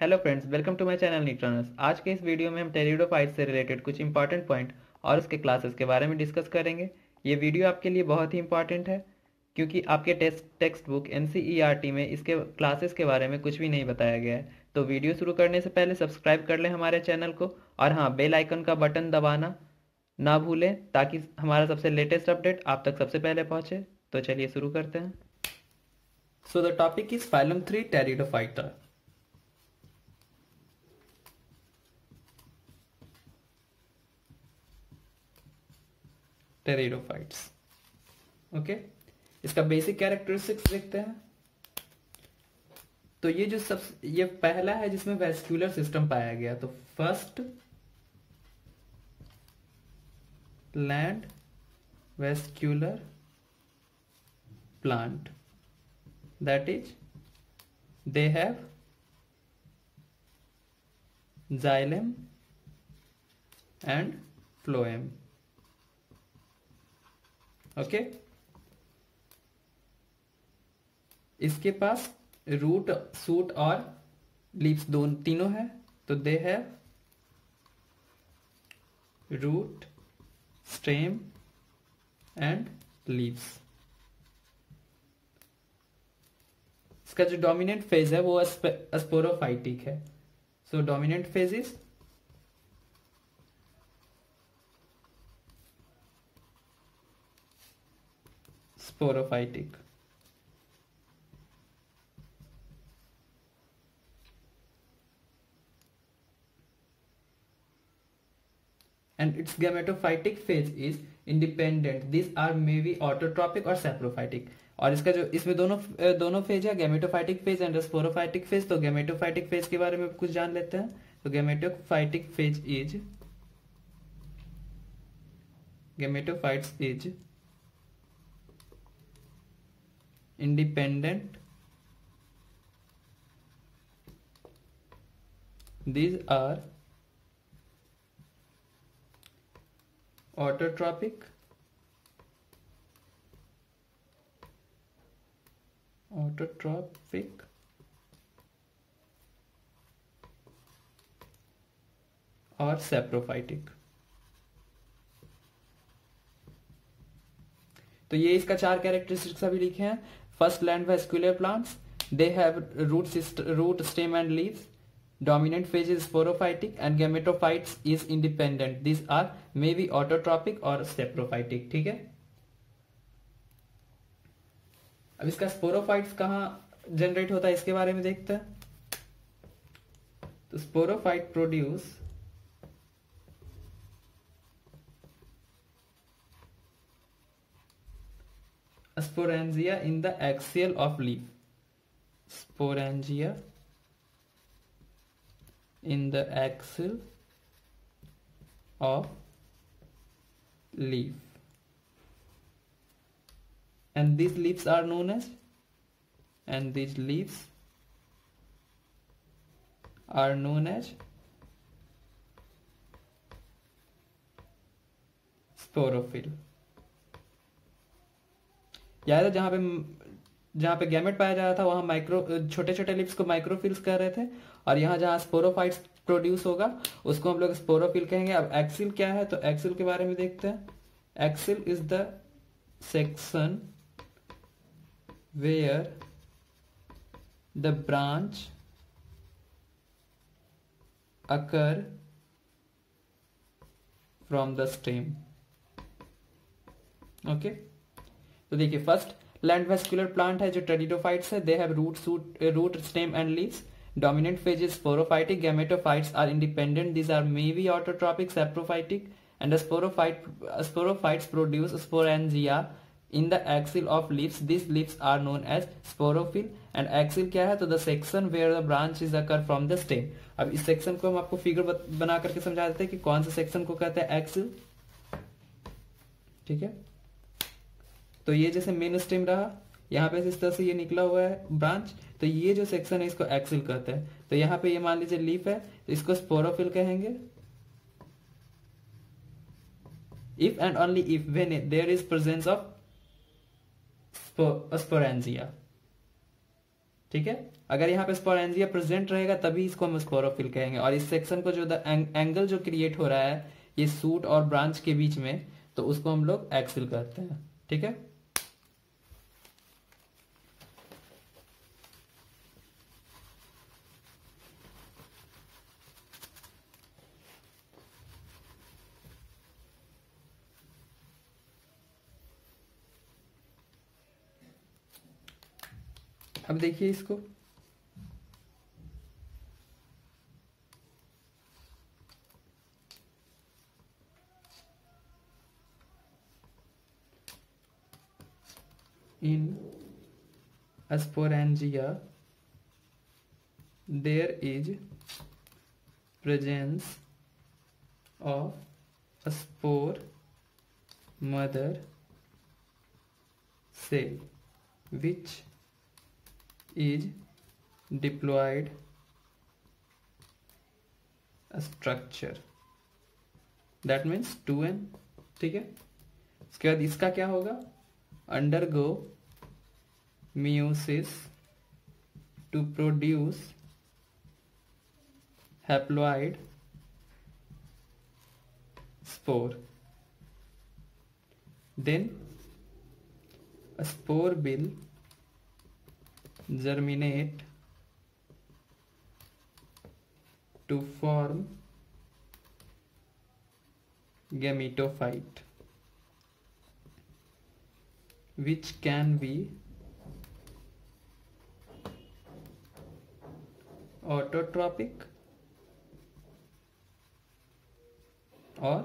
Hello friends welcome to my channel न्यूट्रॉनर्स आज के इस वीडियो में हम टेरिडोफाइट से रिलेटेड कुछ इंपॉर्टेंट पॉइंट और उसके क्लासेस के बारे में डिस्कस करेंगे ये वीडियो आपके लिए बहुत ही इंपॉर्टेंट है क्योंकि आपके टेस्ट टेक्स्ट बुक एन में इसके क्लासेस के बारे में कुछ भी नहीं बताया गया है तो वीडियो शुरू करने से पहले सब्सक्राइब कर लें हमारे चैनल को और हाँ बेलाइकन का बटन दबाना ना भूलें ताकि हमारा सबसे लेटेस्ट अपडेट आप तक सबसे पहले पहुँचे तो चलिए शुरू करते हैं so the topic is phylum three pteridophyta pteridophytes okay इसका बेसिक कैरेक्टरिस्टिक्स देखते हैं तो ये जो सब ये पहला है जिसमें वेस्क्यूलर सिस्टम पाया गया तो first land vascular plant that is they have xylem and phloem okay इसके पास रूट सूट और लीव्स दोनों तीनों है तो दे है रूट स्टेम एंड लीव्स इसका जो डोमिनेंट फेज है वो स्पोरोफाइटिक है so dominant phase is sporophytic And its gametophytic phase is independent this are may be autotrophic और सेप्रोफाइटिक और इसका जो इसमें दोनों दोनों फेज है gametophytic phase and sporophytic phase तो गैमेटोफाइटिक फेज के बारे में कुछ जान लेते हैं तो gametophytic phase is gametophytes is independent these are autotropic autotrophic or saprophytic तो ये इसका चार कैरेक्टरिस्टिक्स अभी लिखे हैं First land vascular plants, they have root, root stem and leaves. Dominant phase is sporophytic and gametophytes is independent. These are may be autotrophic और saprophytic ठीक है अब इसका स्पोरोफाइट्स कहाँ जनरेट होता है इसके बारे में देखते हैं तो sporophyte produce sporangia in the axial of leaf sporangia in the axil of leaf and these leaves are known as and these leaves are known as sporophyll याद है जहाँ पे जहाँ पे गैमेट पाया जा रहा था वहाँ माइक्रो छोटे छोटे लिप्स को माइक्रोफिल्स कह रहे थे और यहाँ जहाँ स्पोरोफाइट्स प्रोड्यूस होगा उसको हम लोग स्पोरोफिल कहेंगे अब एक्सिल क्या है तो एक्सिल के बारे में देखते हैं axil is the section where the branch occur from the stem okay तो देखिए फर्स्ट लैंड वेस्कुलर प्लांट है जो टेडिडोफाइट्स है they have root root stem and leaves dominant phase is sporophytic gametophytes are independent these are may be autotrophic saprophytic and sporophyte sporophytes produce sporangia in the axil of leaves this leaves are known as sporophyll and axil क्या है तो the section where the branch is occur from the stem अब इस section को हम आपको figure बना करके समझा देते हैं कि कौन सा सेक्शन को कहते हैं एक्सिल ठीक है तो ये जैसे मेन स्टेम रहा यहाँ पे इस तरह से ये निकला हुआ है ब्रांच तो ये जो सेक्शन है इसको एक्सिल कहते हैं तो यहाँ पे ये मान लीजिए लीफ है तो इसको स्पोरोफिल कहेंगे if and only if when there is presence of sporangia ठीक है अगर यहाँ पे स्पोरेंजिया प्रेजेंट रहेगा तभी इसको हम स्पोरोफिल कहेंगे और इस सेक्शन को जो एंग, एंगल जो क्रिएट हो रहा है ये सूट और ब्रांच के बीच में तो उसको हम लोग एक्सिल कहते हैं ठीक है अब देखिए इसको in sporangia there is presence of spore mother cell which is diploid structure that means two N ठीक है उसके बाद इसका क्या होगा undergo meiosis to produce haploid spore then spore will germinate to form gametophyte which can be autotrophic or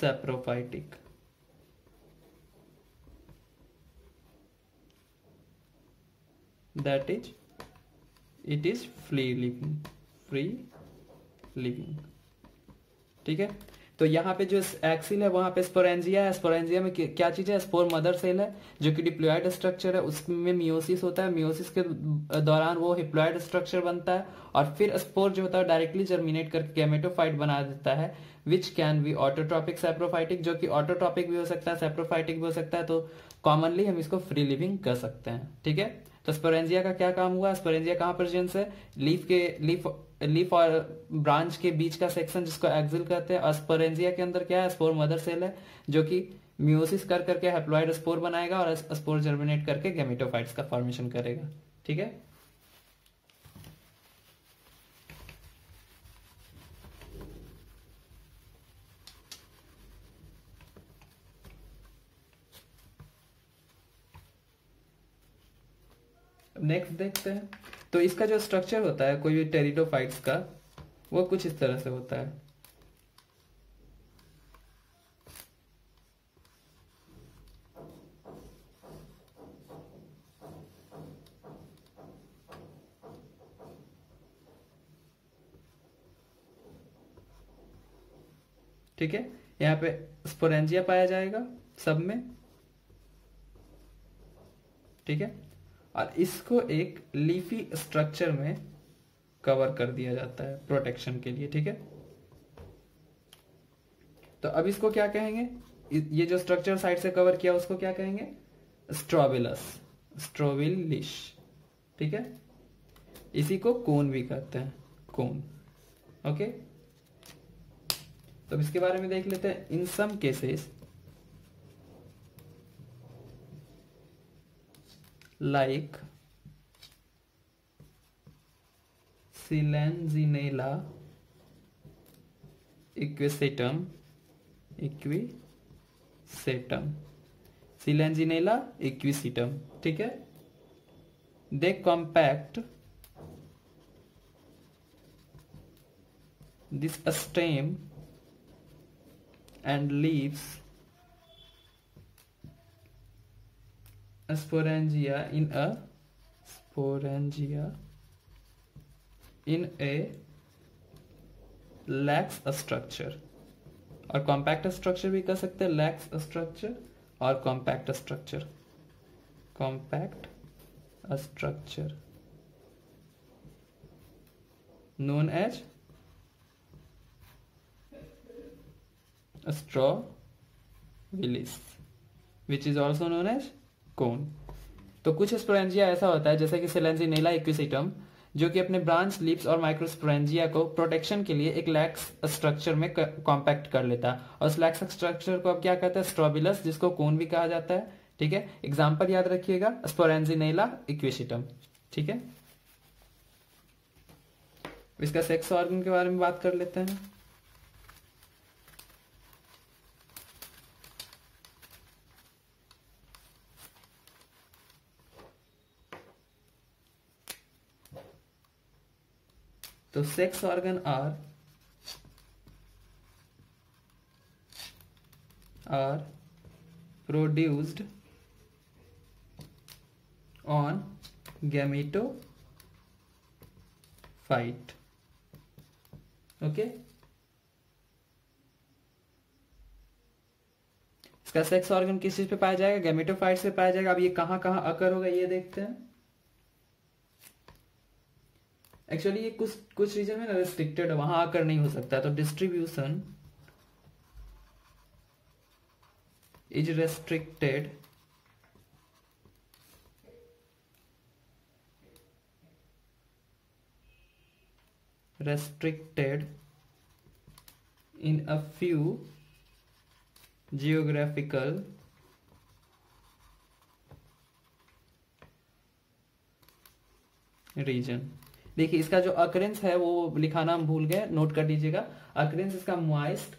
saprophytic that is it is free living free living ठीक है तो यहाँ पे जो एक्सिल है वहां पे स्पोरेंजिया है स्पोरेंजिया में क्या चीज है स्पोर मदर सेल है जो कि डिप्लॉयड स्ट्रक्चर है उसमें मियोसिस होता है मियोसिस के दौरान वो हिप्लॉयड स्ट्रक्चर बनता है और फिर स्पोर जो होता है डायरेक्टली जर्मिनेट करके गैमेटोफाइट बना देता है which can be autotrophic saprophytic जो कि ऑटोट्रॉपिक भी हो सकता है सेप्रोफाइटिक भी हो सकता है तो कॉमनली हम इसको फ्री लिविंग कर सकते हैं ठीक है तो स्पोरेंजिया का क्या काम हुआ स्पोरेंजिया कहां पर जेंस है लीफ के लीफ लीफ और ब्रांच के बीच का सेक्शन जिसको एक्सिल कहते हैं और स्पोरेंजिया के अंदर क्या है स्पोर मदर सेल है जो कि म्यूसिस कर करके हेप्लॉइड स्पोर बनाएगा और स्पोर जर्मिनेट करके गेमेटोफाइट्स का फॉर्मेशन करेगा ठीक है नेक्स्ट देखते हैं तो इसका जो स्ट्रक्चर होता है कोई भी टेरिटोफाइट्स का वो कुछ इस तरह से होता है ठीक है यहां पे स्पोरेंजिया पाया जाएगा सब में ठीक है और इसको एक लीफी स्ट्रक्चर में कवर कर दिया जाता है प्रोटेक्शन के लिए ठीक है तो अब इसको क्या कहेंगे ये जो स्ट्रक्चर साइड से कवर किया उसको क्या कहेंगे स्ट्रॉबिलस स्ट्रोविलिश ठीक है इसी को कोन भी कहते हैं कोन ओके तो इसके बारे में देख लेते हैं in some cases like Silanzinella equisetum equisetum Silanzinella equisetum ठीक है they compact this stem and leaves sporangia in a sporangia in a lax structure और कॉम्पैक्ट स्ट्रक्चर भी कह सकते हैं लैक्स स्ट्रक्चर और compact structure compact structure known as strobilus which is also known as कौन तो कुछ स्पोरेंजिया ऐसा होता है जैसे कि सिलेंजीनेला इक्विसिटम जो कि अपने ब्रांच लिप्स और माइक्रोस्पोरेंजिया को प्रोटेक्शन के लिए एक लैक्स स्ट्रक्चर में कॉम्पैक्ट कर लेता है और उस लैक्स स्ट्रक्चर को अब क्या कहते हैं स्ट्रॉबिलस जिसको कौन भी कहा जाता है ठीक है एग्जाम्पल याद रखिएगा स्पोरेंजिनेला इक्विसिटम ठीक है इसका सेक्स ऑर्गन के बारे में बात कर लेते हैं तो sex organ are are produced on fight okay इसका सेक्स ऑर्गन किस चीज पे पाया जाएगा फाइट से पाया जाएगा अब ये कहां कहां अकर होगा ये देखते हैं एक्चुअली ये कुछ कुछ रीजन में रेस्ट्रिक्टेड वहां आकर नहीं हो सकता तो distribution is restricted restricted in a few geographical region देखिए इसका जो अक्रेंस है वो लिखाना हम भूल गए नोट कर लीजिएगा अक्रेंस इसका मॉइस्ट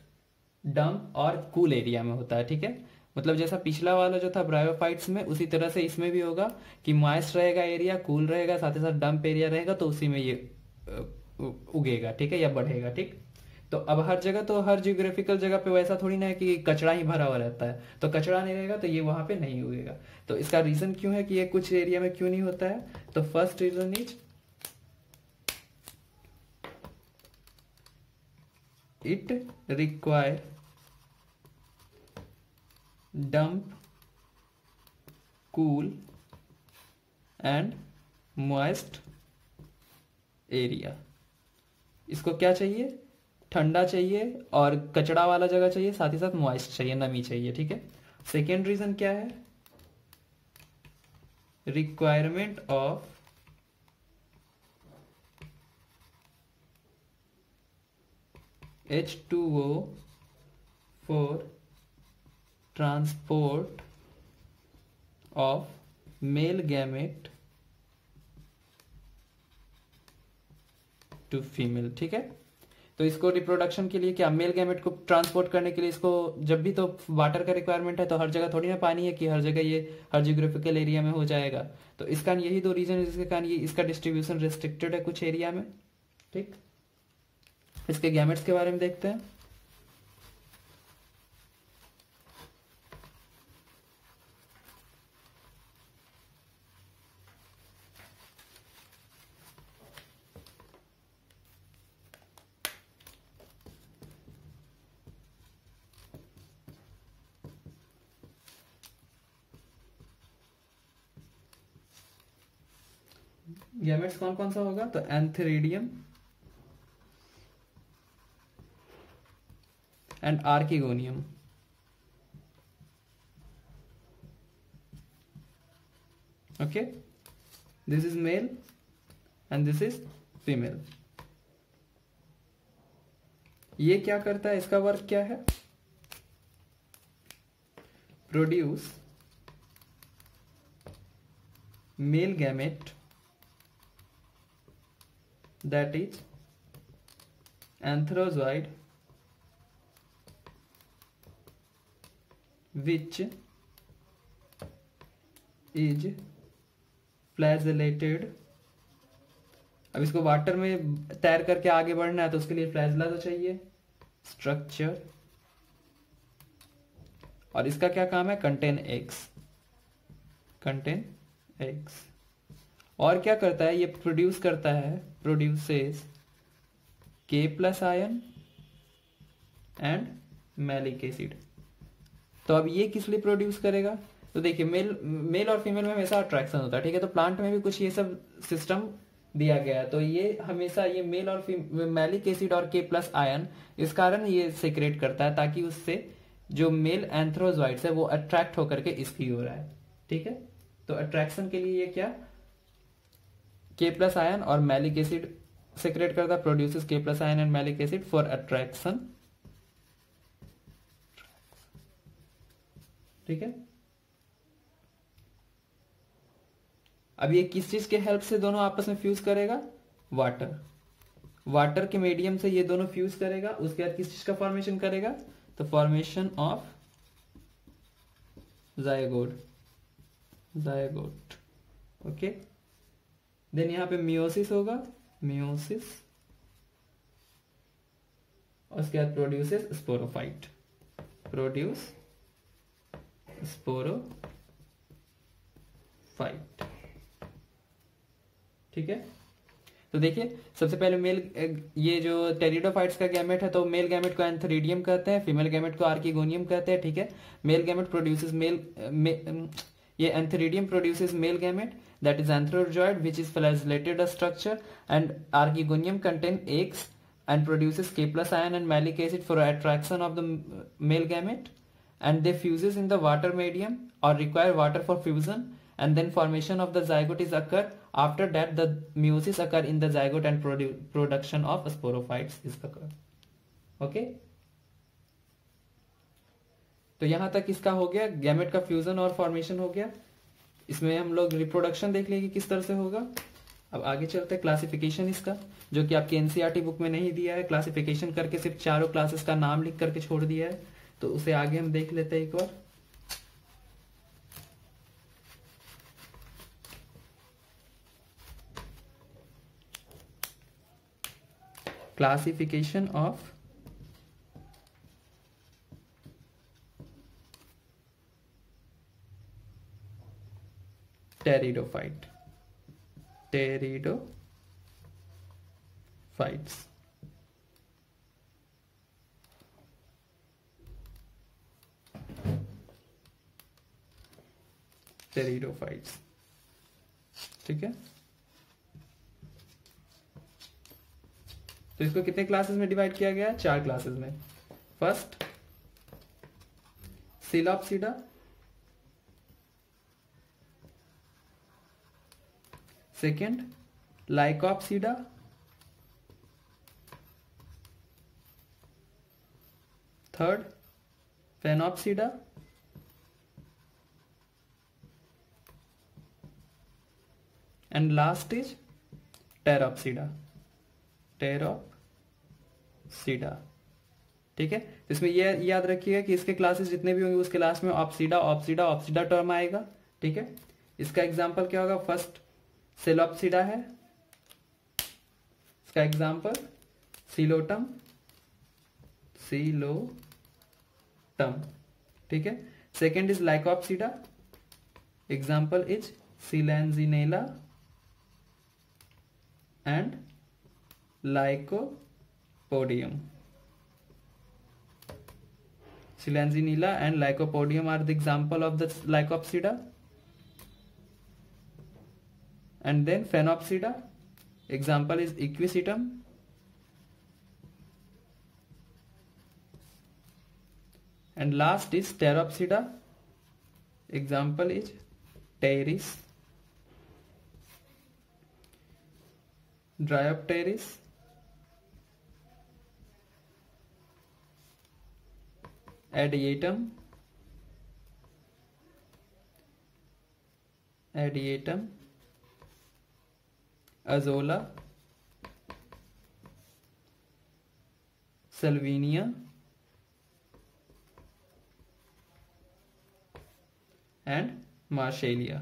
डम्प और कूल एरिया में होता है ठीक है मतलब जैसा पिछला वाला जो था ब्रायोफाइट्स में उसी तरह से इसमें भी होगा कि मॉइस्ट रहेगा एरिया कूल रहेगा साथ ही साथ डम्प एरिया रहेगा तो उसी में ये उगेगा ठीक है या बढ़ेगा ठीक तो अब हर जगह तो हर जियोग्राफिकल जगह पे वैसा थोड़ी ना है कि कचरा ही भरा हुआ रहता है तो कचरा नहीं रहेगा तो ये वहां पे नहीं उगेगा तो इसका रीजन क्यों है कि ये कुछ एरिया में क्यों नहीं होता है तो first region is it require dump cool and moist area इसको क्या चाहिए ठंडा चाहिए और कचड़ा वाला जगह चाहिए साथ ही साथ मॉइस्ट चाहिए नमी चाहिए ठीक है सेकेंड रीजन क्या है requirement of H two O for transport of male gamete to female ठीक है तो इसको रिप्रोडक्शन के लिए क्या मेल गैमेट को ट्रांसपोर्ट करने के लिए इसको जब भी तो वाटर का रिक्वायरमेंट है तो हर जगह थोड़ी ना पानी है कि हर जगह ये हर जियोग्राफिकल एरिया में हो जाएगा तो इस कारण यही दो रीजन है जिसके कारण ये इसका डिस्ट्रीब्यूशन रिस्ट्रिक्टेड है कुछ एरिया में ठीक इसके गैमेट्स के बारे में देखते हैं गैमेट्स कौन कौन सा होगा तो antheridium and archegonium okay this is male and this is female ये क्या करता है इसका वर्क क्या है produce male gamete that is antherozoid which is flagellated अब इसको वाटर में तैर करके आगे बढ़ना है तो उसके लिए फ्लैजला तो चाहिए स्ट्रक्चर और इसका क्या काम है कंटेन एक्स कंटेन एक्स और क्या करता है ये प्रोड्यूस करता है produces K plus ion and malic acid तो अब ये किस लिए प्रोड्यूस करेगा तो देखिए मेल मेल और फीमेल में हमेशा अट्रैक्शन होता है ठीक है तो प्लांट में भी कुछ ये सब सिस्टम दिया गया है तो ये हमेशा ये मेल और मैलिक एसिड और के प्लस आयन इस कारण ये सिक्रेट करता है ताकि उससे जो मेल एंथ्रोजॉइड है वो अट्रैक्ट होकर के इसकी हो रहा है ठीक है तो अट्रैक्शन के लिए ये क्या के प्लस आयन और मैलिक एसिड सिक्रेट करता है produce K plus ion and malic acid for attraction ठीक है अब ये किस चीज के हेल्प से दोनों आपस में फ्यूज करेगा वाटर वाटर के मीडियम से ये दोनों फ्यूज करेगा उसके बाद किस चीज का फॉर्मेशन करेगा तो formation of zygote zygote okay then यहां पे मियोसिस होगा मियोसिस उसके बाद प्रोड्यूसेस स्पोरोफाइट प्रोड्यूस स्पोरोफाइट ठीक है तो देखिए सबसे पहले मेल ये जो टेरिडोफाइट्स का गैमेट है तो मेल गैमेट को एंथरीडियम कहते हैं फीमेल गैमेट को आर्कीगोनियम कहते हैं ठीक है मेल गैमेट प्रोड्यूसेस मेल ये antheridium produces male gamete that is antherozoid which is flagellated a structure and archegonium contain eggs and produces K plus ion and malic acid for attraction of the male gamete and they fuses in the water medium or require water for fusion and then formation of the zygote is occur After that the meiosis occur in the zygote and produ production of sporophytes is occur. Okay. तो यहां तक इसका हो गया gamete का fusion और formation हो गया इसमें हम लोग रिप्रोडक्शन देख लेंगे किस तरह से होगा अब आगे चलते हैं क्लासिफिकेशन इसका जो कि आपके एनसीआरटी बुक में नहीं दिया है क्लासिफिकेशन करके सिर्फ चारों क्लासेस का नाम लिख करके छोड़ दिया है तो उसे आगे हम देख लेते हैं एक बार classification of pteridophytes pteridophyte ठीक है तो इसको कितने क्लासेस में डिवाइड किया गया है चार क्लासेस में first psilopsida second lycopsida third sphenopsida and last is pteropsida pteropsida ठीक है इसमें यह याद रखिएगा कि इसके क्लासेस जितने भी होंगे उसके लास्ट में ऑप्सीडा ऑप्सीडा ऑप्सीडा टर्म आएगा ठीक है इसका एग्जाम्पल क्या होगा फर्स्ट सेलोपसीडा है इसका एग्जाम्पल सीलोटम सीलो टर्म ठीक है second is lycopsida example is Selaginella and Lycopodium Selaginella and Lycopodium are the example of the lycopsida and then sphenopsida example is Equisetum and last is Teropsida example is pteris dryopteris adiatum adiatum azola salvinia and Marsilea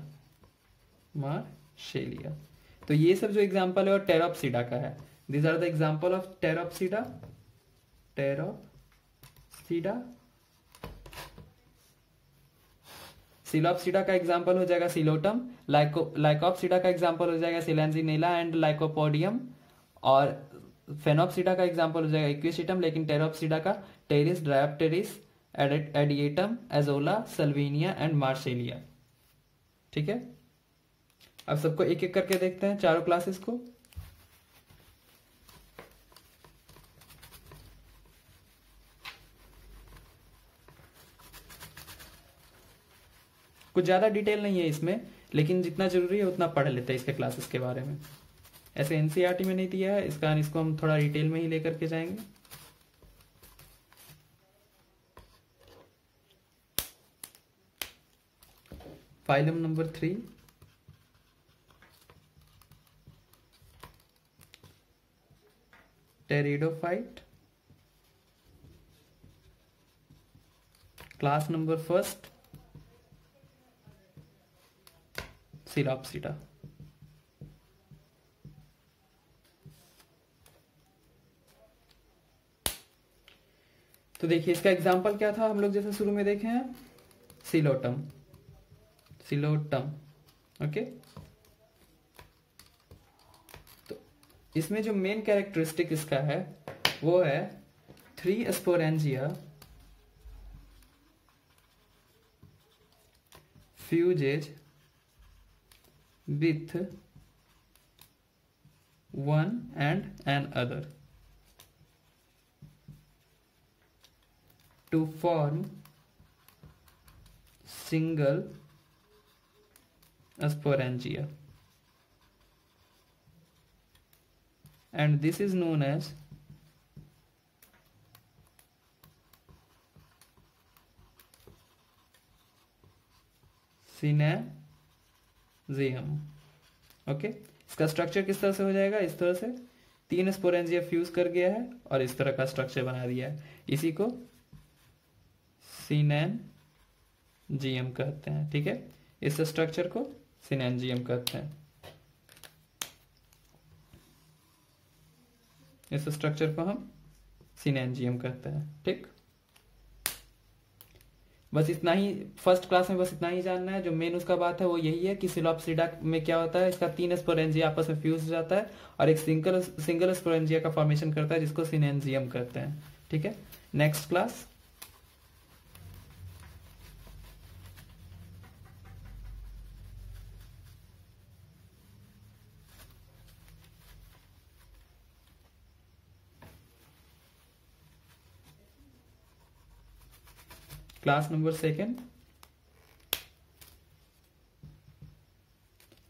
Marsilea तो ये सब जो example है और Pteropsida का है this are the example of Pteropsida Pteropsida Psilopsida का example हो जाएगा सिलोटम लाइको लाइकोपसीडा का एग्जाम्पल हो जाएगा सिलेंजिनेला एंड लाइकोपोडियम और फेनोपसीडा का एग्जाम्पल हो जाएगा इक्विसिटम लेकिन टेरोपसीडा का Pteris Pteris Adiantum Azolla Salvinia and Marsilea ठीक है अब सबको एक एक करके देखते हैं चारों क्लासेस को कुछ ज़्यादा डिटेल नहीं है इसमें लेकिन जितना जरूरी है उतना पढ़ लेते हैं इसके क्लासेस के बारे में ऐसे एनसीआरटी e में नहीं दिया है इस कारण इसको हम थोड़ा डिटेल में ही लेकर के जाएंगे phylum number three pteridophyte class number first psilopsida तो देखिए इसका एग्जाम्पल क्या था हम लोग जैसे शुरू में देखे हैं सिलोटम टर्म ओके तो इसमें जो मेन कैरेक्टरिस्टिक इसका है वो है three sporangia fuses with one and another to form single sporangia and this is known as synangium okay इसका स्ट्रक्चर किस तरह से हो जाएगा इस तरह से तीन स्पोरेंजिया फ्यूज कर गया है और इस तरह का स्ट्रक्चर बना दिया है इसी को सीनेन जीएम कहते हैं ठीक है इस स्ट्रक्चर को सिनेंजियम कहते हैं इस स्ट्रक्चर को हम सिनेंजियम कहते हैं ठीक बस इतना ही फर्स्ट क्लास में बस इतना ही जानना है जो मेन उसका बात है वो यही है कि सिलोपसीडा में क्या होता है इसका तीन स्पोरेंजिया आपस में फ्यूज हो जाता है और एक सिंगल सिंगल स्पोरेंजिया का फॉर्मेशन करता है जिसको सिनेंजियम करते हैं ठीक है next class class number second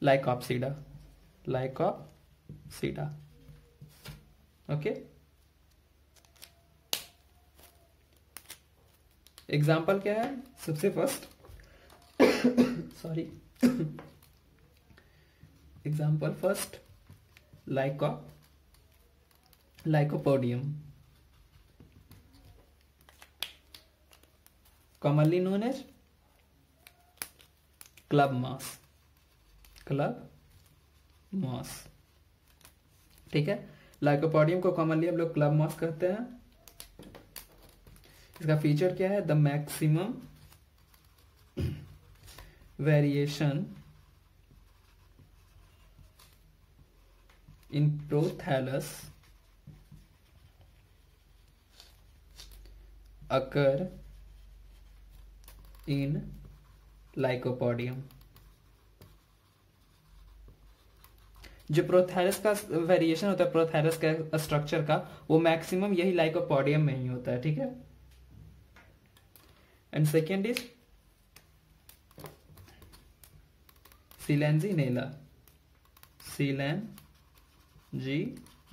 lycopsida lycopsida okay example क्या है सबसे first sorry example first like of Lycopodium commonly known as club mass club mass ठीक है लाइकोपोडियम को कॉमनली हम लोग क्लब मॉस कहते हैं इसका फीचर क्या है the maximum variation in prothallus occur in Lycopodium. जो प्रोथेरस का वेरिएशन होता है प्रोथेरस का स्ट्रक्चर का वो मैक्सिमम यही लाइकोपोडियम में ही होता है ठीक है एंड सेकेंड इज सिलेंजी नेला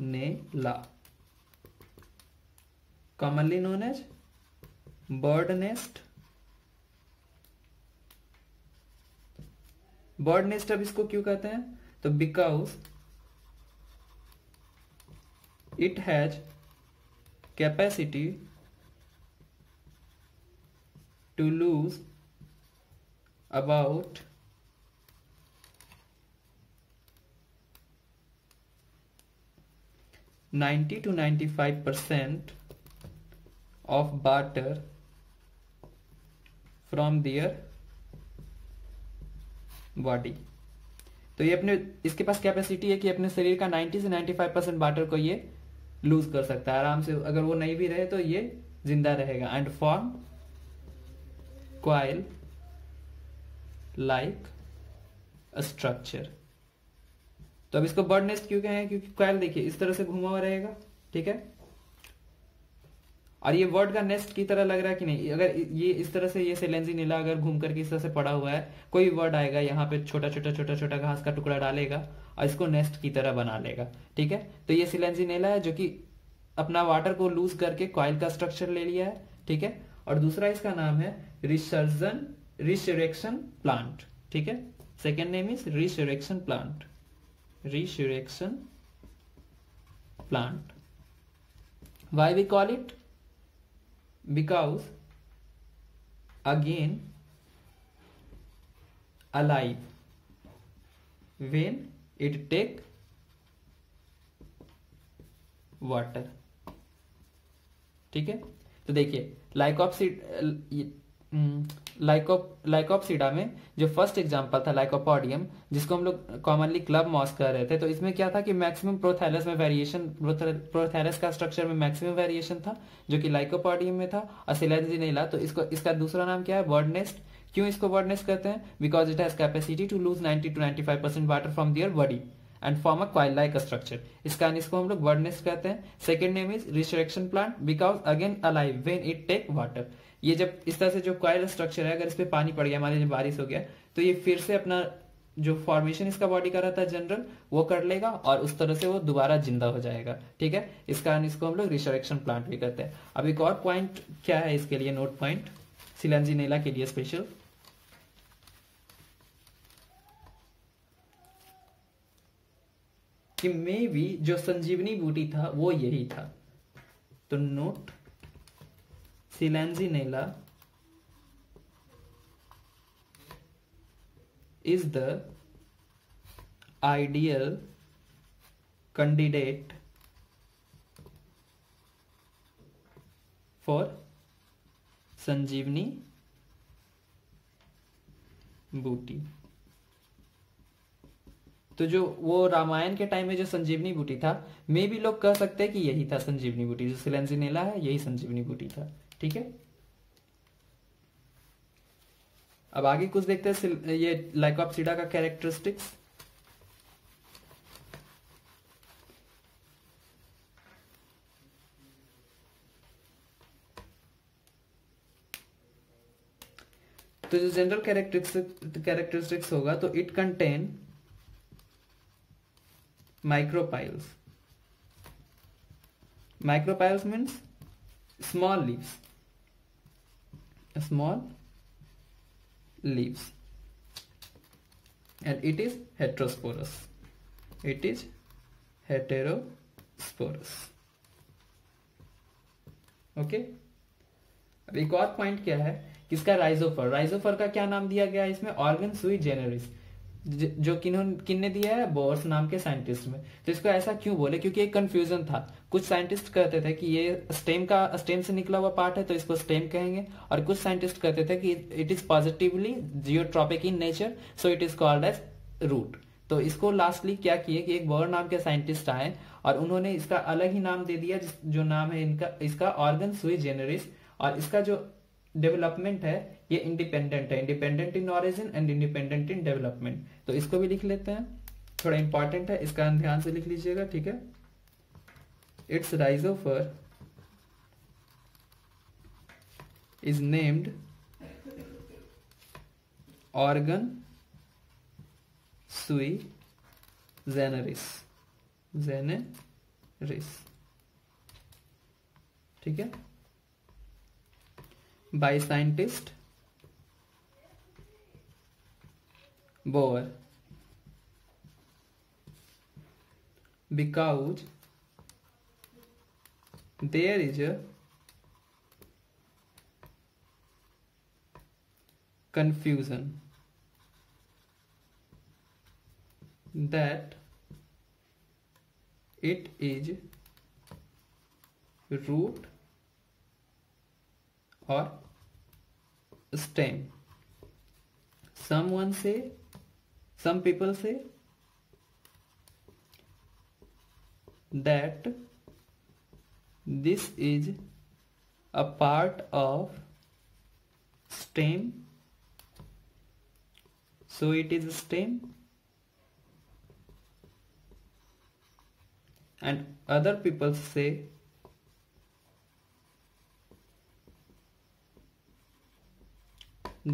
Selaginella commonly known as bird nest bird nest अब इसको क्यों कहते हैं तो because it has capacity to lose about ninety to ninety five percent of water from their body तो ये अपने इसके पास कैपेसिटी है कि अपने शरीर का 90 से 95 परसेंट वाटर को ये लूज कर सकता है आराम से अगर वो नहीं भी रहे तो ये जिंदा रहेगा and form coil like structure तो अब इसको बर्ड नेस्ट क्यों कहें क्योंकि क्वाइल देखिए इस तरह से घुमा हुआ रहेगा ठीक है और ये वर्ड का नेस्ट की तरह लग रहा है कि नहीं अगर ये इस तरह से ये सेलेंजी नीला अगर घूम करके इस तरह से पड़ा हुआ है कोई वर्ड आएगा यहाँ पे छोटा छोटा छोटा छोटा घास का टुकड़ा डालेगा और इसको नेस्ट की तरह बना लेगा ठीक है तो ये सिलेंजी नीला है जो कि अपना वाटर को लूज करके कॉयल का स्ट्रक्चर ले लिया है ठीक है और दूसरा इसका नाम है रिसर्जन रिसरेक्शन प्लांट ठीक है second name is resurrection plant resurrection plant why we call it because again alive when it take water ठीक है तो देखिए लाइक ऑफ लाइकोप लाइकोपसीडा में जो फर्स्ट एग्जांपल था लाइकोपोडियम जिसको हम लोग कॉमनली क्लब मॉस कर रहे थे तो इसमें क्या था कि मैक्सिमम प्रोथैलस में वेरिएशन प्रोथैलस का स्ट्रक्चर में मैक्सिमम वेरिएशन था जो कि लाइकोपोडियम में था और सिलेजिनेला तो इसको इसका दूसरा नाम क्या है बर्ड नेस्ट क्यों इसको बर्ड नेस्ट कहते हैं because it has capacity to lose ninety to 95 percent water from their body and form a coil like structure इसका इसको हम लोग बर्ड नेस्ट कहते हैं second name is resurrection plant because again alive when it take water ये जब इस तरह से जो कॉयल स्ट्रक्चर है अगर इस पर पानी पड़ गया हमारे बारिश हो गया तो ये फिर से अपना जो फॉर्मेशन इसका बॉडी का रहता है जनरल वो कर लेगा और उस तरह से वो दोबारा जिंदा हो जाएगा ठीक है इस कारण इसको हम लोग रिसरेक्शन प्लांट भी करते हैं अब एक और पॉइंट क्या है इसके लिए नोट पॉइंट सिलंजी नेला के लिए स्पेशल कि मे भी जो संजीवनी बूटी था वो यही था तो नोट नेला is the ideal candidate for Sanjeevani booti तो जो वो रामायण के टाइम में जो संजीवनी बूटी था मे भी लोग कह सकते हैं कि यही था संजीवनी बूटी जो सिलेंजिनेला है यही संजीवनी बूटी था ठीक है अब आगे कुछ देखते हैं ये लाइकोपसीडा का कैरेक्टरिस्टिक्स तो जो जनरल कैरेक्टरिस्टिक्स होगा तो it contain microphylls microphylls means small leaves small leaves and it is heterosporous it is heterosporous okay अब एक और पॉइंट क्या है किसका राइजोफर राइजोफर का क्या नाम दिया गया है इसमें ऑर्गन सुई जेनरिस जो किन्होंने किन्ने दिया है बोर्स नाम के साइंटिस्ट में तो इसको ऐसा क्यों बोले क्योंकि एक कंफ्यूजन था कुछ साइंटिस्ट कहते थे कि ये स्टेम का स्टेम से निकला हुआ पार्ट है तो इसको स्टेम कहेंगे और कुछ साइंटिस्ट कहते थे कि it is positively geotropic in nature so it is called as root तो इसको लास्टली क्या किए कि एक बोर नाम के साइंटिस्ट आए और उन्होंने इसका अलग ही नाम दे दिया जो नाम है इनका इसका ऑर्गन सुई जेनरिस और इसका जो डेवलपमेंट है ये इंडिपेंडेंट है independent in origin and independent in development तो इसको भी लिख लेते हैं थोड़ा इंपॉर्टेंट है इसका ध्यान से लिख लीजिएगा ठीक है its rhizophore is named organ sui generis generis ठीक है by scientist Boer because there is a confusion that it is root or stem someone say some people say that this is a part of stem so it is stem and other people say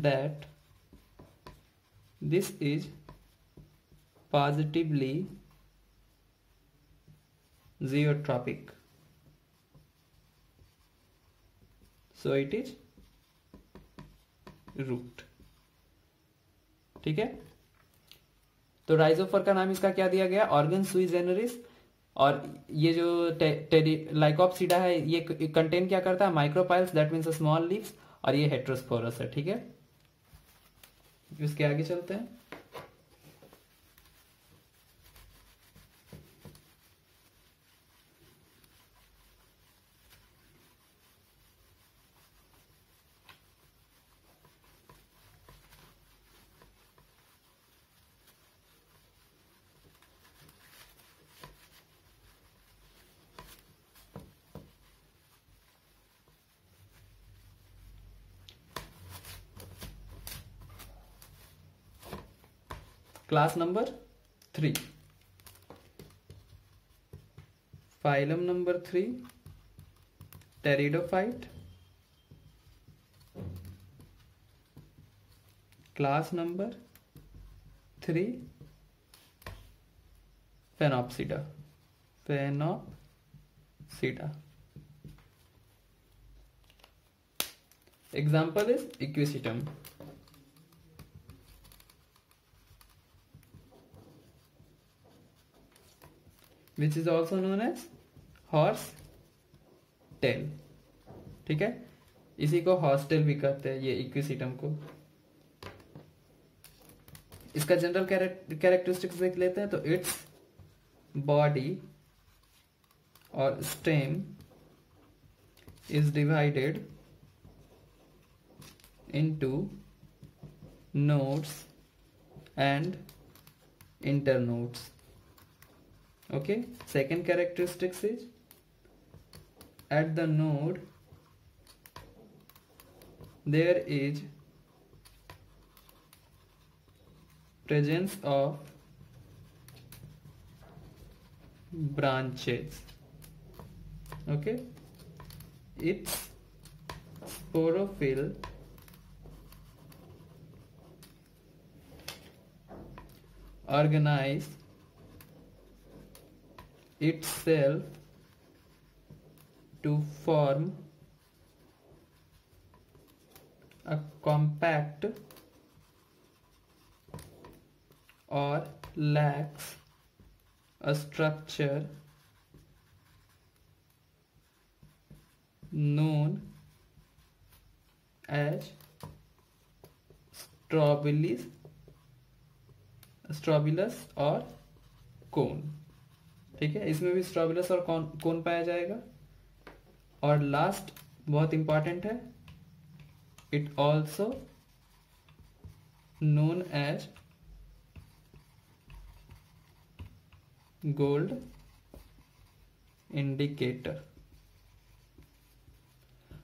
that this is positively zeotropic so it is root ठीक है तो राइजोफर का नाम इसका क्या दिया गया organ sui generis और ये जो लाइकोपसीडा है ये कंटेन क्या करता है microphylls that means small leaves और ये हेट्रोस्फोरस है ठीक है इसके आगे चलते हैं class number three phylum number three pteridophyte class number three Sphenopsida Sphenopsida example is equisetum which is also known as horse tail ठीक है इसी को हॉस्टेल भी कहते हैं ये इक्विटम को इसका जनरल कैरेक्टरिस्टिक्स देख लेते हैं तो इट्स बॉडी और stem is divided divided into and inter internodes okay second characteristics is at the node there is presence of branches okay its sporophyll organized itself to form a compact or lacks a structure known as strobulus, strobulus or cone. ठीक है इसमें भी स्ट्रॉबेरस और कौन कौन पाया जाएगा और लास्ट बहुत इंपॉर्टेंट है it also known as gold indicator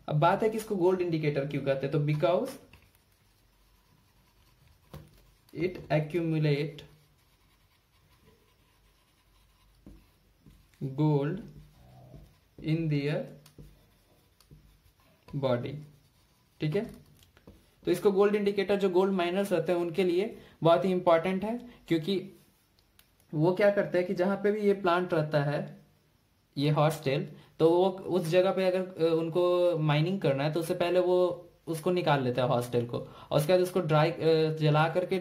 अब बात है कि इसको गोल्ड इंडिकेटर क्यों कहते हैं तो because it accumulate gold in their body ठीक है तो इसको गोल्ड इंडिकेटर जो गोल्ड माइनर्स रहते हैं उनके लिए बहुत ही इंपॉर्टेंट है क्योंकि वो क्या करते हैं कि जहां पे भी ये प्लांट रहता है ये हॉस्टेल तो वो उस जगह पे अगर उनको माइनिंग करना है तो उससे पहले वो उसको निकाल लेता है हॉस्टेल को और उसके बाद उसको ड्राई जला करके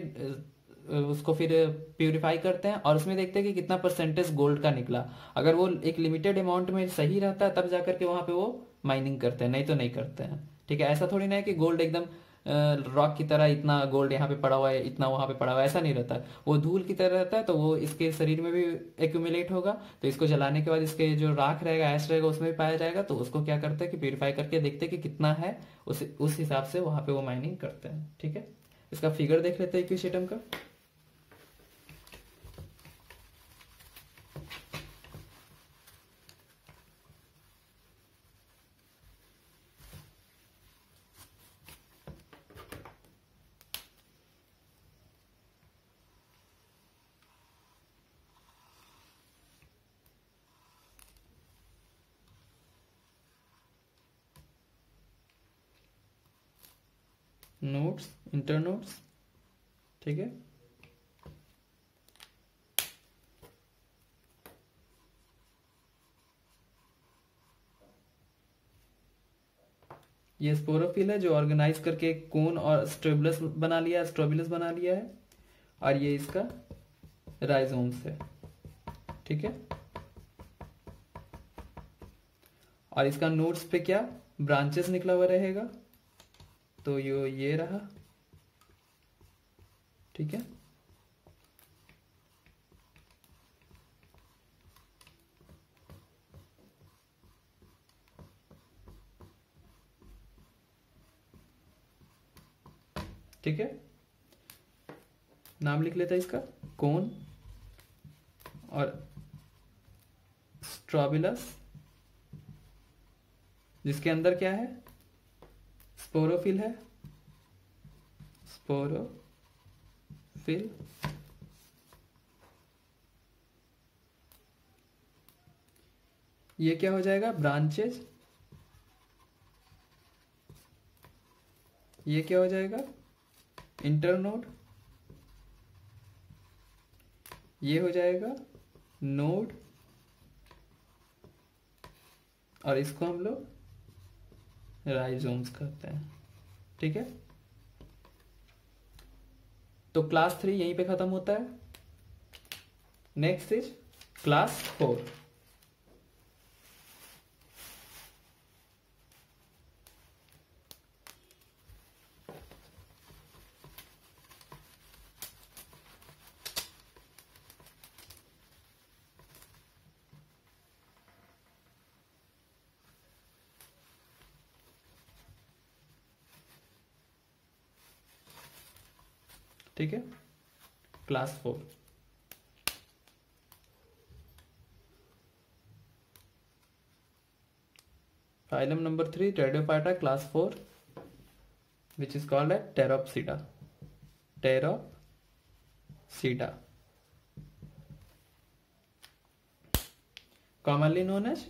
उसको फिर प्योरीफाई करते हैं और उसमें देखते हैं कि कितना परसेंटेज गोल्ड का निकला अगर वो एक लिमिटेड अमाउंट में सही रहता है तब जाकर के वहां पे वो माइनिंग करते हैं नहीं तो नहीं करते हैं ठीक है ऐसा थोड़ी ना है कि गोल्ड एकदम रॉक की तरह इतना गोल्ड यहाँ पे पड़ा हुआ है इतना वहां पे पड़ा हुआ है ऐसा नहीं रहता वो धूल की तरह रहता है तो वो इसके शरीर में भी एक्यूमुलेट होगा तो इसको जलाने के बाद इसके जो राख रहेगा ऐश रहेगा उसमें भी पाया जाएगा तो उसको क्या करते हैं कि प्योरीफाई करके देखते हैं कि कितना है उस उस हिसाब से वहां पे वो माइनिंग करते हैं ठीक है इसका फिगर देख लेते हैं इक्विशियम का नोट्स इंटर नोट्स ठीक है ये स्पोरोफिल है जो ऑर्गेनाइज करके कोन और स्ट्रेबलस बना लिया स्ट्रोबुलस बना लिया है और ये इसका राइजोम्स है ठीक है और इसका नोट्स पे क्या ब्रांचेस निकला हुआ रहेगा तो यो ये रहा ठीक है ठीक है नाम लिख लेता है इसका कोन और स्ट्रॉबिलस जिसके अंदर क्या है स्पोरोफिल है स्पोरोफिल ये क्या हो जाएगा ब्रांचेज ये क्या हो जाएगा इंटरनोड ये हो जाएगा नोड और इसको हम लोग राइजोम्स कहते हैं ठीक है तो क्लास थ्री यहीं पे खत्म होता है नेक्स्ट इज क्लास फोर ठीक है class four phylum number three Pteridophyta class four which is called at Pteropsida Pteropsida commonly known as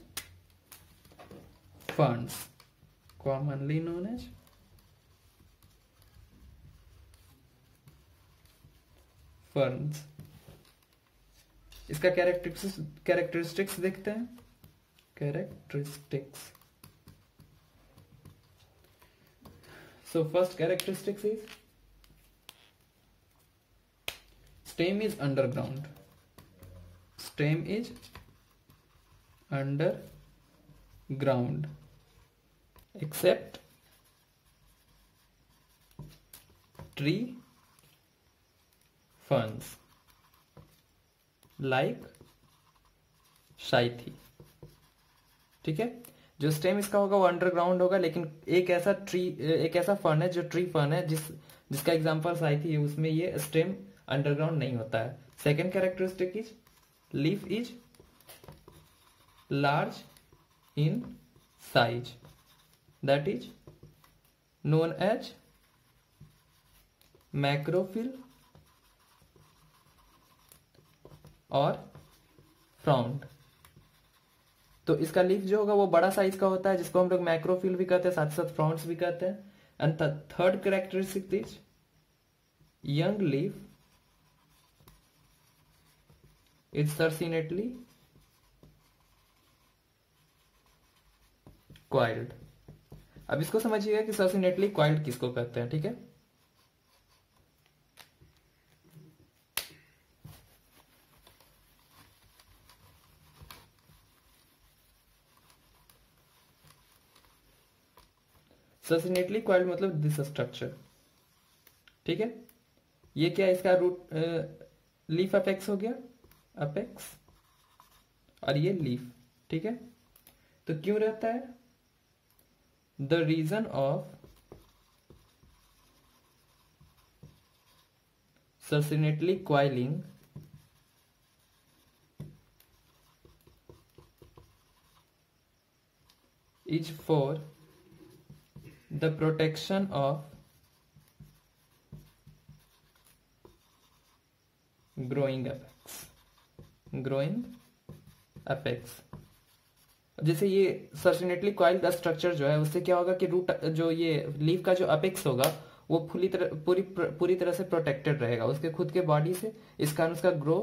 fund commonly known as ferns इसका कैरेक्टरिस्टिक्स कैरेक्टरिस्टिक्स देखते हैं characteristics so first characteristics is stem is underground stem is underground except tree fun like Cyathea ठीक है जो stem इसका होगा वो underground होगा लेकिन एक ऐसा ट्री एक ऐसा फर्न है जो ट्री फर्न है जिस जिसका एग्जांपल साइथी है उसमें ये स्टेम अंडरग्राउंड नहीं होता है second characteristic is leaf is large in size that is known as macrophyll और फ्राउंड तो इसका लीफ जो होगा वो बड़ा साइज का होता है जिसको हम लोग मैक्रोफिल भी कहते हैं साथ साथ फ्राउंड भी कहते हैं and third characteristic this young leaf is circinately coiled अब इसको समझिएगा कि सर्सिनेटली क्वाइल्ड किसको कहते हैं ठीक है ससिनेटली क्वाइल मतलब दिस स्ट्रक्चर ठीक है ये क्या इसका रूट लीफ अपेक्स हो गया अपेक्स और ये लीफ ठीक है तो क्यों रहता है the reason of circinately coiling is for the protection of growing apex growing apex जैसे ये सर्चनेटली कॉइल का स्ट्रक्चर जो है उससे क्या होगा कि रूट जो ये लीव का जो अपेक्स होगा वो पूरी तरह पूरी पूरी तरह से प्रोटेक्टेड रहेगा उसके खुद के बॉडी से इस कारण उसका ग्रो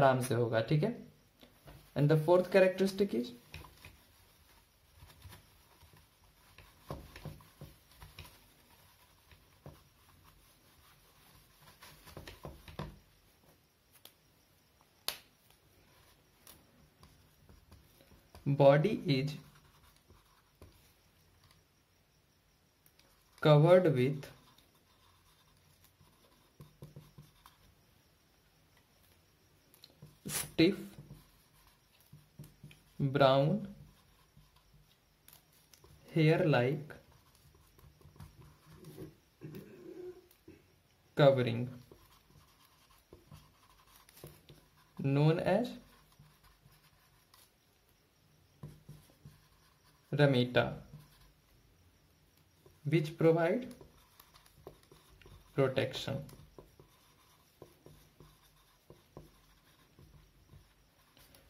आराम से होगा ठीक है and the fourth characteristic is body is covered with stiff brown hair like covering known as rameta which provide protection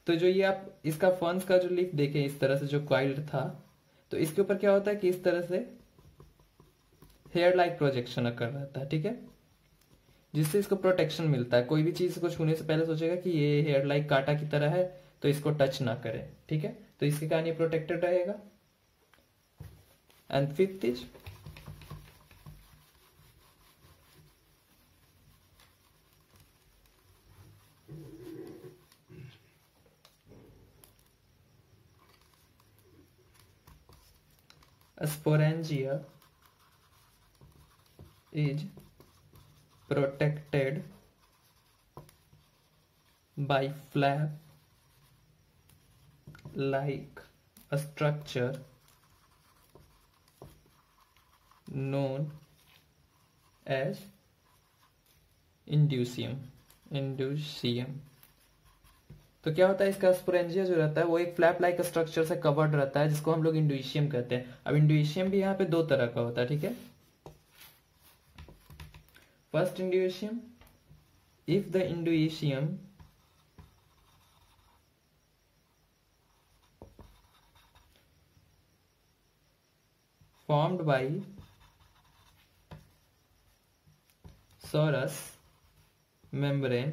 तो जो ये आप इसका फंस का जो लिख देखें इस तरह से जो क्वाइल्ड था तो इसके ऊपर क्या होता है कि इस तरह से हेयर लाइक प्रोजेक्शन अकर रहता है ठीक है जिससे इसको प्रोटेक्शन मिलता है कोई भी चीज को छूने से पहले सोचेगा कि ये हेयर लाइक कांटा की तरह है तो इसको टच ना करें ठीक है तो इसके कारण ये प्रोटेक्टेड रहेगा and a sporangia is protected by flap like a structure known as indusium indusium तो क्या होता है इसका स्पोरेंजिया जो रहता है वो एक फ्लैप लाइक स्ट्रक्चर से कवर्ड रहता है जिसको हम लोग इंडुइशियम कहते हैं अब इंडुइशियम भी यहाँ पे दो तरह का होता है ठीक है first indusium if the indusium formed by sorus membrane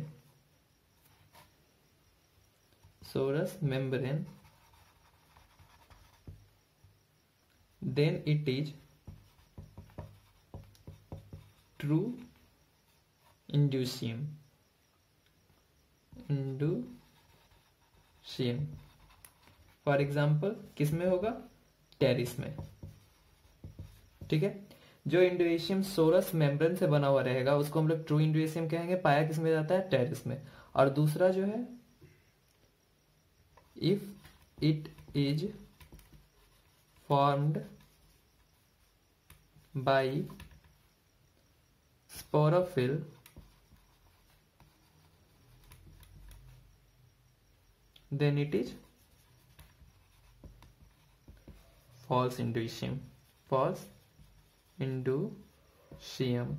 sorus membrane then it is true indusium indusium for example किस में होगा टेरिस में ठीक है जो इंडोएशियम सोरस मेम्ब्रेन से बना हुआ रहेगा उसको हम लोग ट्रू इंडोएशियम कहेंगे पाया किसमें जाता है टेरिस में और दूसरा जो है if it is formed by sporophyll then it is false indusium false indusium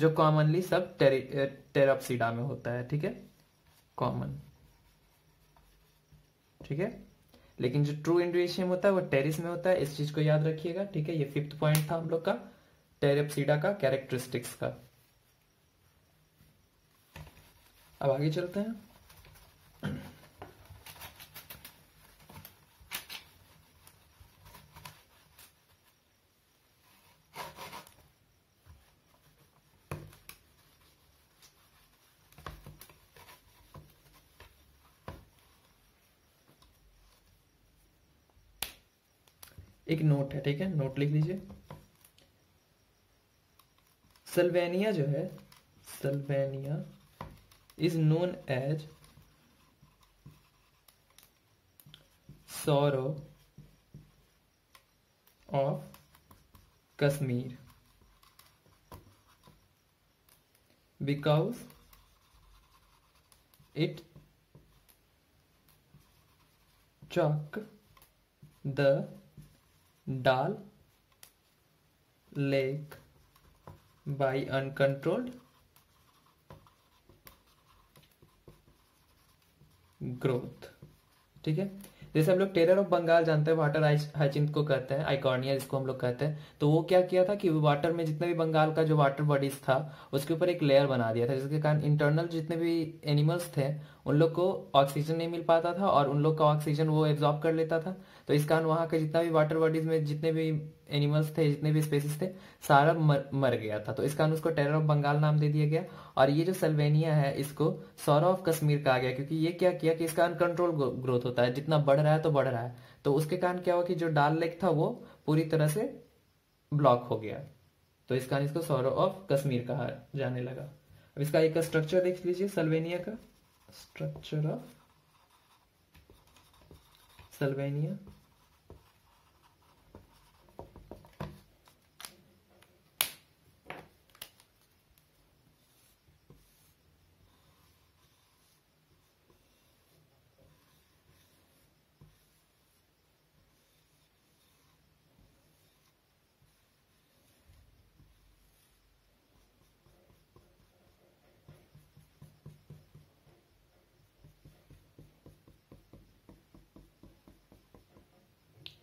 जो कॉमनली सब टेरापसीडा में होता है ठीक है कॉमन ठीक है लेकिन जो ट्रू इंडोशियम होता है वो टेरिस में होता है इस चीज को याद रखिएगा ठीक है ये फिफ्थ पॉइंट था हम लोग का टेरेपसीडा का कैरेक्टरिस्टिक्स का अब आगे चलते हैं एक नोट है ठीक है नोट लिख लीजिए सल्वेनिया जो है Salvinia is known as sorrow of Kashmir because it choke the Dal lake by uncontrolled growth ठीक है जैसे हम लोग टेरर ऑफ बंगाल जानते हैं वाटर हाइचिंथ को कहते हैं आइकॉर्निया जिसको हम लोग कहते हैं तो वो क्या किया था कि वाटर में जितने भी बंगाल का जो वाटर बॉडीज था उसके ऊपर एक लेयर बना दिया था जिसके कारण इंटरनल जितने भी एनिमल्स थे उन लोग को ऑक्सीजन नहीं मिल पाता था और उन लोग का ऑक्सीजन वो एब्जॉर्ब कर लेता था तो इस कारण वहां का जितना भी वाटर बॉडीज में जितने भी एनिमल्स थे जितने भी स्पेसिस थे सारा मर, मर गया था तो इस कारण उसको टेरर ऑफ बंगाल नाम दे दिया गया और ये जो सल्वेनिया है इसको सौरव ऑफ कश्मीर कहा गया क्योंकि ये क्या किया कि इसका अनकंट्रोल ग्रोथ होता है जितना बढ़ रहा है तो बढ़ रहा है तो उसके कारण क्या हुआ कि जो डाल लेक था वो पूरी तरह से ब्लॉक हो गया तो इस कारण इसको सौरव ऑफ कश्मीर कहा जाने लगा अब इसका एक स्ट्रक्चर देख लीजिए सल्वेनिया का structure of Sylvania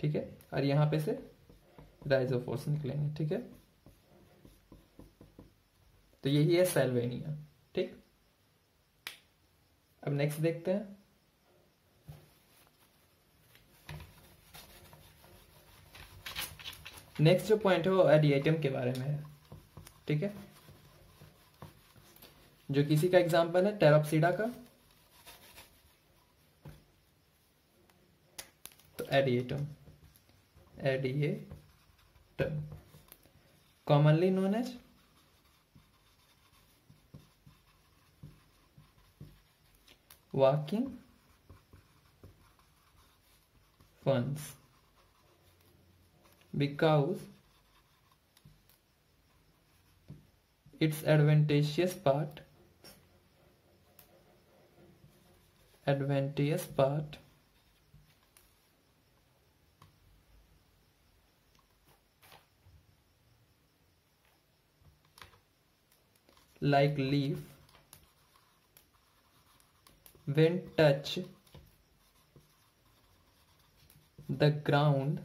ठीक है और यहाँ पे से राइजो फोर्स निकलेंगे ठीक है तो यही है सेल्वेनिया ठीक अब नेक्स्ट देखते हैं नेक्स्ट जो पॉइंट है वो एडिएटम के बारे में है ठीक है जो किसी का एग्जाम्पल है टेरोपसीडा का तो एडिएटम adiator, commonly known as walking ferns, because its advantageous part like leaf when touch the ground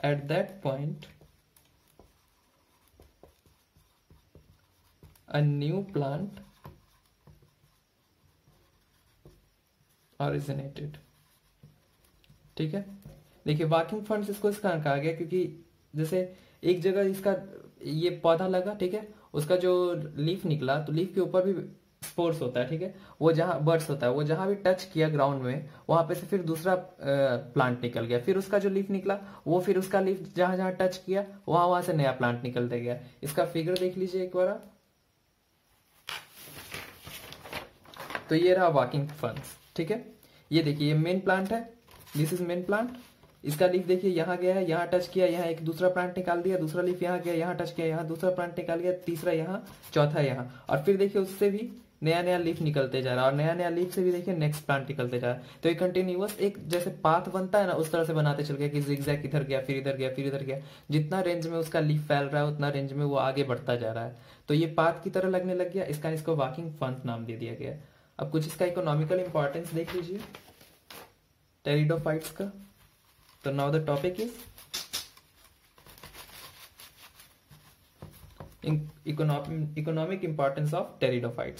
at that point a new plant originated ठीक है देखिए वर्किंग फंड्स इसको इस कारण कहा गया क्योंकि जैसे एक जगह इसका ये पौधा लगा ठीक है उसका जो लीफ निकला तो लीफ के ऊपर भी स्पोर्स होता है ठीक है वो जहाँ बर्ड्स होता है वो जहाँ भी टच किया ग्राउंड में वहां पे से फिर दूसरा प्लांट निकल गया फिर उसका जो लीफ निकला वो फिर उसका लीफ जहां जहां टच किया वहां वहां से नया प्लांट निकलते गया इसका फिगर देख लीजिए एक बार तो ये रहा वॉकिंग फंस ठीक है ये देखिए ये मेन प्लांट है दिस इज मेन प्लांट इसका लीफ देखिए यहाँ गया है यहाँ टच किया यहाँ एक दूसरा प्लांट निकाल दिया दूसरा लीफ यहाँ गया यहाँ टच किया यहाँ दूसरा प्लांट निकाल गया तीसरा यहाँ चौथा यहाँ और फिर देखिए उससे भी नया नया लीफ निकलते जा रहा है और नया नया लीफ से भी देखिए नेक्स्ट प्लांट निकलते जा रहा है तो ये कंटिन्यूस एक जैसे पाथ बनता है ना उस तरह से बनाते चल गया कि एग्जैक्ट इधर गया फिर इधर गया फिर इधर गया जितना रेंज में उसका लीफ फैल रहा है उतना रेंज में वो आगे बढ़ता जा रहा है तो ये पाथ की तरह लगने लग गया इसका इसको वॉकिंग फंथ नाम दे दिया गया अब कुछ इसका इकोनॉमिकल इंपॉर्टेंस देख लीजिए टेरिडोफाइट्स का तो now the topic is economic importance of pteridophyte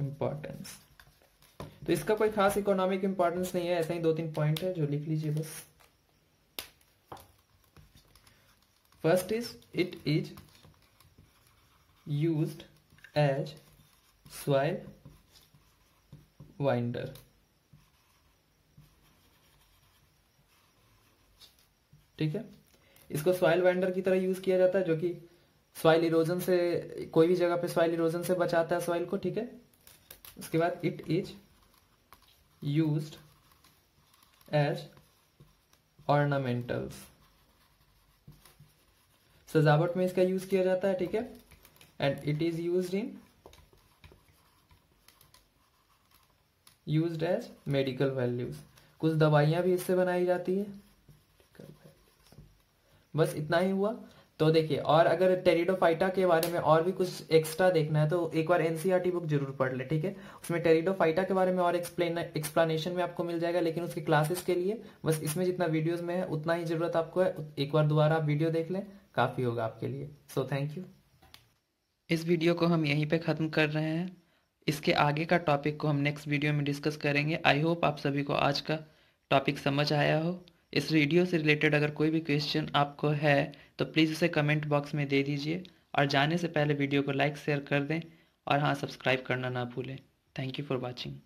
importance तो इसका कोई खास इकोनॉमिक इंपॉर्टेंस नहीं है ऐसा ही दो तीन पॉइंट है जो लिख लीजिए बस first is it is used as soil binder ठीक है इसको सॉइल वाइंडर की तरह यूज किया जाता है जो कि सॉइल इरोजन से कोई भी जगह पे सॉइल इरोजन से बचाता है सॉइल को ठीक है उसके बाद it is use as ornamentals सजावट में इसका यूज किया जाता है ठीक है and it is use in use as medical values कुछ दवाइयां भी इससे बनाई जाती है बस इतना ही हुआ तो देखिए और अगर टेरिडोफाइटा के बारे में और भी कुछ एक्स्ट्रा देखना है तो एक बार एनसीईआरटी बुक e जरूर पढ़ ले ठीक है उसमें टेरिडोफाइटा के बारे में और एक्सप्लेन एक्सप्लेनेशन में आपको मिल जाएगा लेकिन उसकी क्लासेस के लिए बस इसमें जितना वीडियोस में है उतना ही जरूरत आपको है एक बार दोबारा आप वीडियो देख लें काफ़ी होगा आपके लिए सो थैंक यू इस वीडियो को हम यहीं पर ख़त्म कर रहे हैं इसके आगे का टॉपिक को हम नेक्स्ट वीडियो में डिस्कस करेंगे आई होप आप सभी को आज का टॉपिक समझ आया हो इस वीडियो से रिलेटेड अगर कोई भी क्वेश्चन आपको है तो प्लीज़ उसे कमेंट बॉक्स में दे दीजिए और जाने से पहले वीडियो को लाइक शेयर कर दें और हाँ सब्सक्राइब करना ना भूलें थैंक यू फॉर वॉचिंग